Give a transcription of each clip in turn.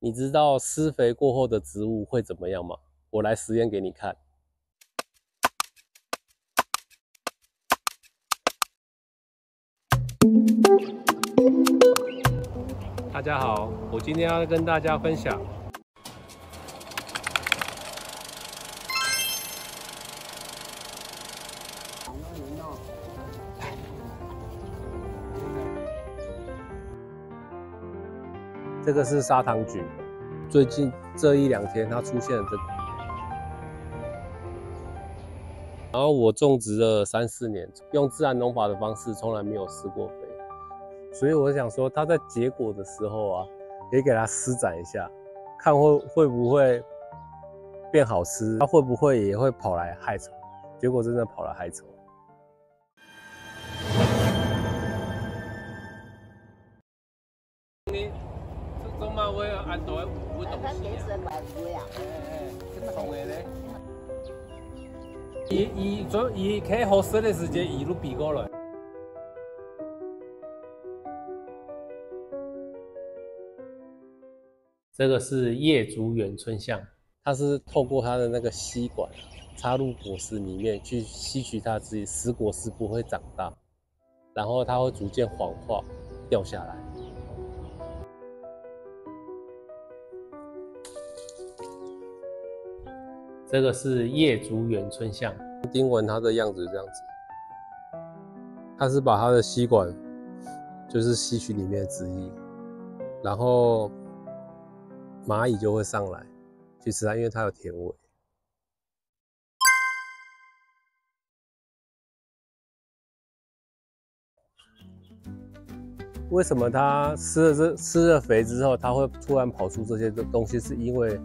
你知道施肥过后的植物会怎么样吗？我来实验给你看。大家好，我今天要跟大家分享。这个是砂糖菌，最近这一两天它出现了这个。然后我种植了三四年，用自然农法的方式，从来没有施过肥，所以我想说，它在结果的时候啊，也给它施展一下，看会会不会变好吃，它会不会也会跑来害虫？结果真的跑来害虫。安多五东西啊！怎么讲嘞？伊伊做伊开合适的时间一路比过来。这个是叶竹远春象，它是透过它的那个吸管插入果实里面去吸取它自己使果实不会长大，然后它会逐渐黄化掉下来。这个是叶竹远春象，丁文它的样子这样子，它是把它的吸管，就是吸取里面的汁液，然后蚂蚁就会上来去吃它，因为它有甜味。为什么它吃了这吃了肥之后，它会突然跑出这些东西？是因为。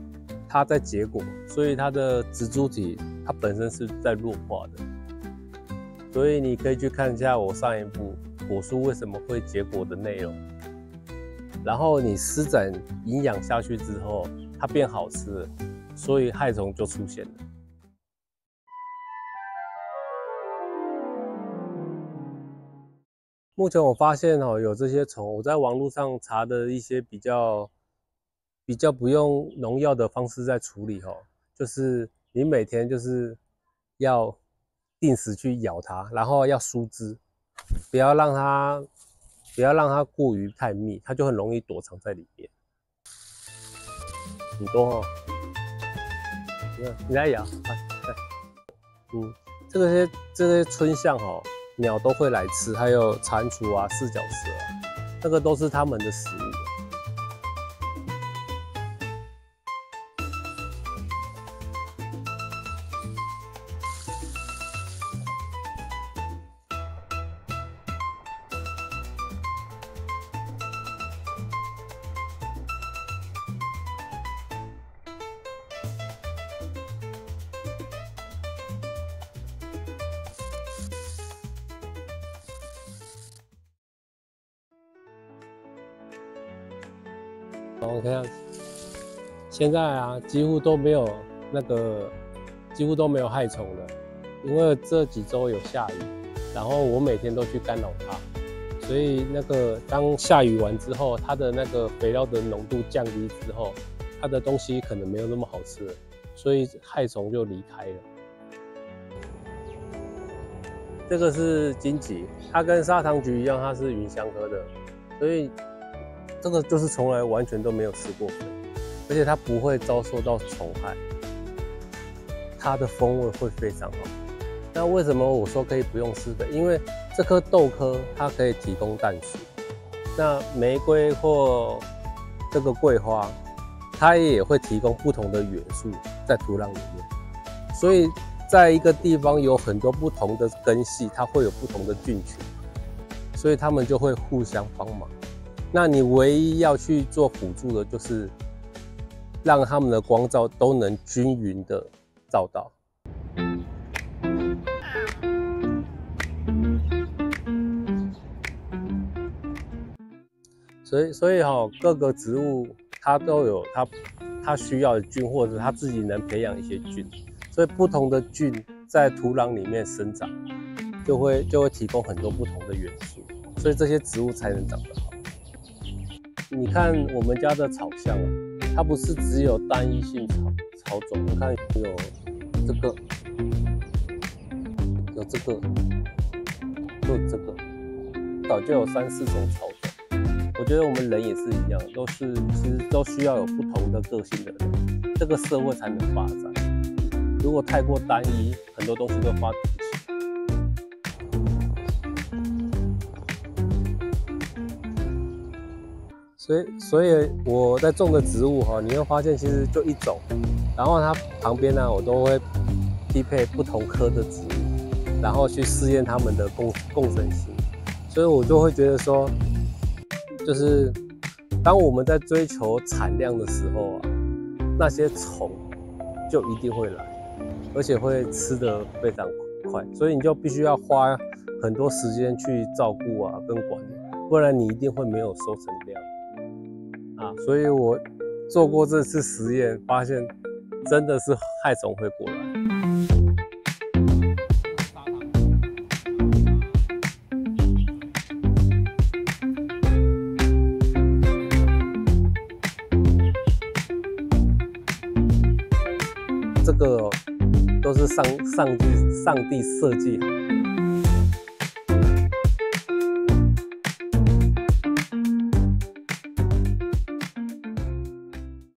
它在结果，所以它的植株体它本身是在弱化的，所以你可以去看一下我上一部果树为什么会结果的内容，然后你施展营养下去之后，它变好吃了，所以害虫就出现了。目前我发现哦，有这些虫，我在网络上查的一些比较。比较不用农药的方式在处理哦，就是你每天就是要定时去咬它，然后要疏枝，不要让它不要让它过于太密，它就很容易躲藏在里面。很多哦，你来咬，来，嗯，这个些这些春象哦，鸟都会来吃，还有蟾蜍啊、四脚蛇，这个都是它们的食物。我看，现在啊，几乎都没有那个，几乎都没有害虫了，因为这几周有下雨，然后我每天都去干扰它，所以那个当下雨完之后，它的那个肥料的浓度降低之后，它的东西可能没有那么好吃，所以害虫就离开了。这个是荆棘，它跟砂糖橘一样，它是芸香科的，所以。这个就是从来完全都没有吃过肥，而且它不会遭受到虫害，它的风味会非常好。那为什么我说可以不用施肥？因为这颗豆科它可以提供氮素，那玫瑰或这个桂花，它也会提供不同的元素在土壤里面。所以在一个地方有很多不同的根系，它会有不同的菌群，所以它们就会互相帮忙。那你唯一要去做辅助的，就是让他们的光照都能均匀的照到。所以，所以哈，各个植物它都有它它需要的菌，或者它自己能培养一些菌。所以，不同的菌在土壤里面生长，就会就会提供很多不同的元素，所以这些植物才能长得。你看我们家的草象啊，它不是只有单一性草草种，你看有这个，有这个，有这个，早就有三四种草种。我觉得我们人也是一样，都是其实都需要有不同的个性的人，这个社会才能发展。如果太过单一，很多东西都发所以，所以我在种的植物哈，你会发现其实就一种，然后它旁边呢，我都会匹配不同科的植物，然后去试验它们的共共生性。所以我就会觉得说，就是当我们在追求产量的时候啊，那些虫就一定会来，而且会吃得非常快，所以你就必须要花很多时间去照顾啊，跟管理，不然你一定会没有收成量。啊，所以我做过这次实验，发现真的是害虫会过来。这个都是上上帝上帝设计。